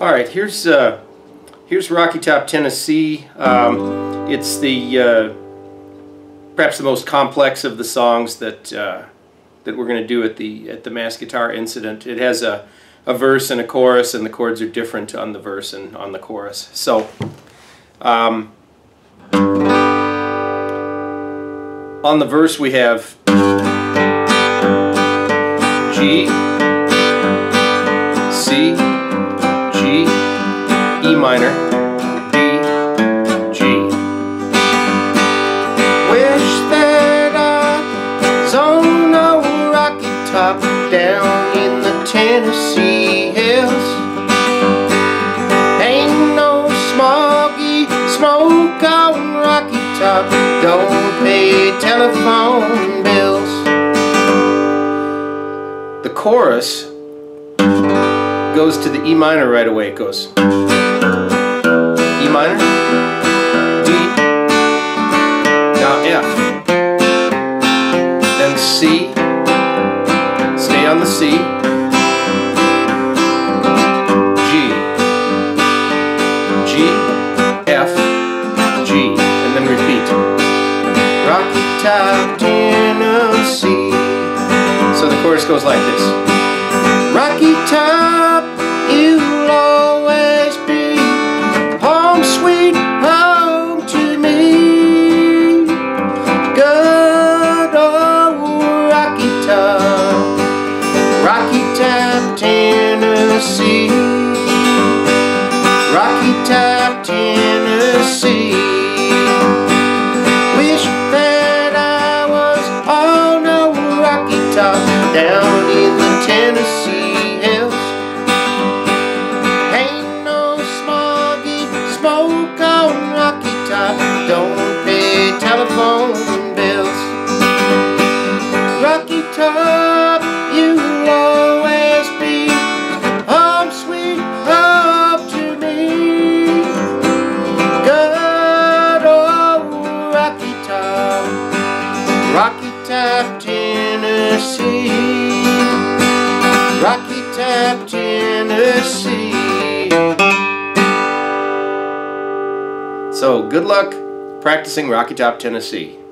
All right, here's uh, here's Rocky Top, Tennessee. Um, it's the uh, perhaps the most complex of the songs that uh, that we're going to do at the at the mass guitar incident. It has a a verse and a chorus, and the chords are different on the verse and on the chorus. So. Um, on the verse we have G, minor, B, G. Wish that I on a rocky top down in the Tennessee hills. Ain't no smoggy smoke on Rocky Top, don't pay telephone bills. The chorus goes to the E minor right away. It goes C, stay on the C, G, G, F, G, and then repeat. Rocky Top, Tennessee. So the chorus goes like this. Tennessee. Rocky Top, Tennessee. Wish that I was on a Rocky Top down in the Tennessee hills. Ain't no smoggy smoke on Rocky Top. Don't pay telephone bills. Rocky Top, So good luck practicing Rocky Top, Tennessee.